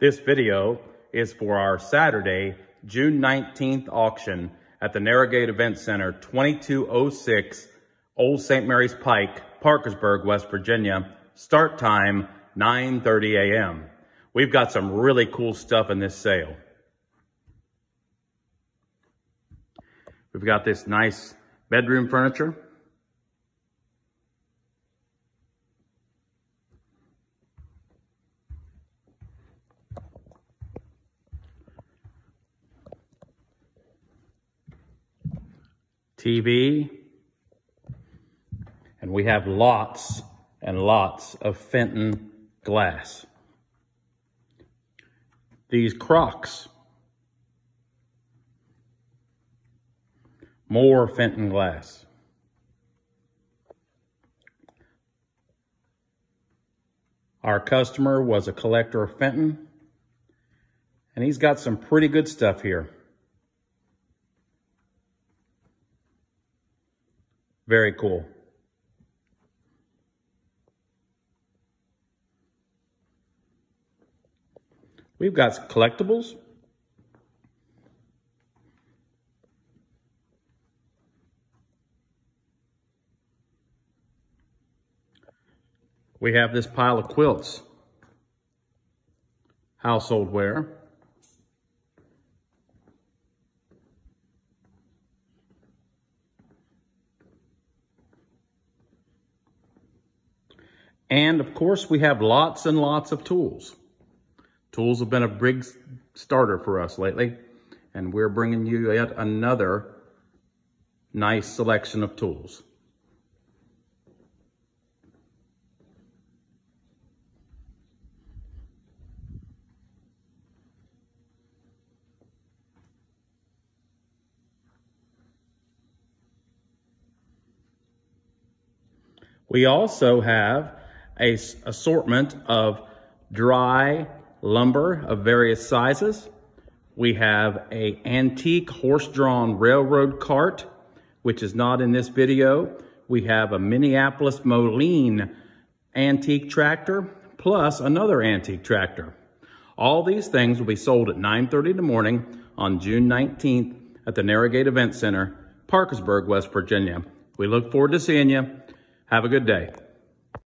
This video is for our Saturday, June 19th auction at the Narrowgate Event Center, 2206 Old St. Mary's Pike, Parkersburg, West Virginia. Start time, 9.30 a.m. We've got some really cool stuff in this sale. We've got this nice bedroom furniture. TV, and we have lots and lots of Fenton glass. These crocks, more Fenton glass. Our customer was a collector of Fenton, and he's got some pretty good stuff here. Very cool. We've got collectibles. We have this pile of quilts, household wear. And of course, we have lots and lots of tools. Tools have been a big starter for us lately, and we're bringing you yet another nice selection of tools. We also have a assortment of dry lumber of various sizes. We have a antique horse-drawn railroad cart, which is not in this video. We have a Minneapolis Moline antique tractor, plus another antique tractor. All these things will be sold at 9.30 in the morning on June 19th at the Narrowgate Event Center, Parkersburg, West Virginia. We look forward to seeing you. Have a good day.